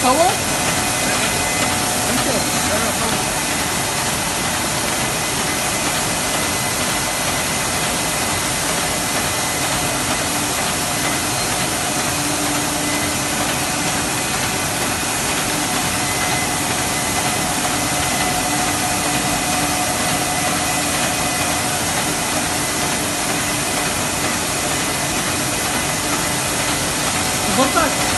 더워? Вот так.